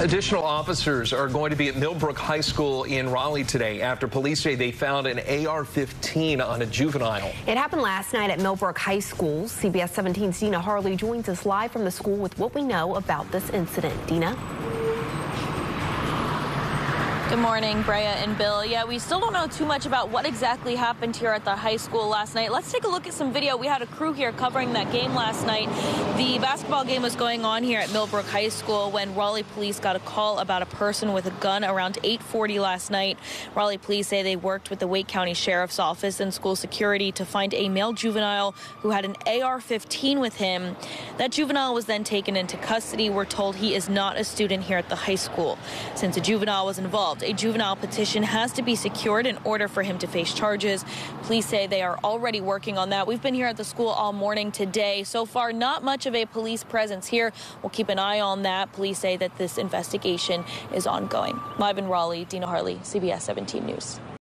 Additional officers are going to be at Millbrook High School in Raleigh today after police say they found an AR-15 on a juvenile. It happened last night at Millbrook High School. CBS 17's Dina Harley joins us live from the school with what we know about this incident. Dina? Good morning, Brea and Bill. Yeah, we still don't know too much about what exactly happened here at the high school last night. Let's take a look at some video. We had a crew here covering that game last night. The basketball game was going on here at Millbrook High School when Raleigh police got a call about a person with a gun around 840 last night. Raleigh police say they worked with the Wake County Sheriff's Office and school security to find a male juvenile who had an AR-15 with him. That juvenile was then taken into custody. We're told he is not a student here at the high school. Since a juvenile was involved, a juvenile petition has to be secured in order for him to face charges. Police say they are already working on that. We've been here at the school all morning today. So far, not much of a police presence here. We'll keep an eye on that. Police say that this investigation is ongoing. Live in Raleigh, Dina Harley, CBS 17 News.